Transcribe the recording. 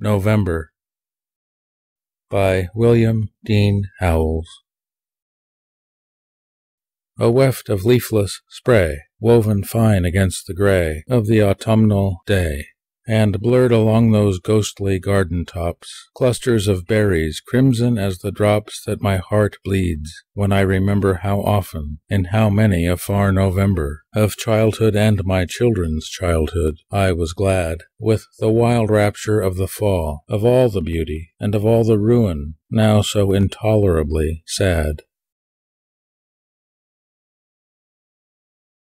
November by William Dean Howells. A weft of leafless spray, Woven fine against the gray Of the autumnal day, And blurred along those ghostly garden tops, Clusters of berries, crimson as the drops That my heart bleeds, when I remember How often, in how many a far November Of childhood and my children's childhood, I was glad, with the wild rapture of the fall, Of all the beauty, and of all the ruin, Now so intolerably sad.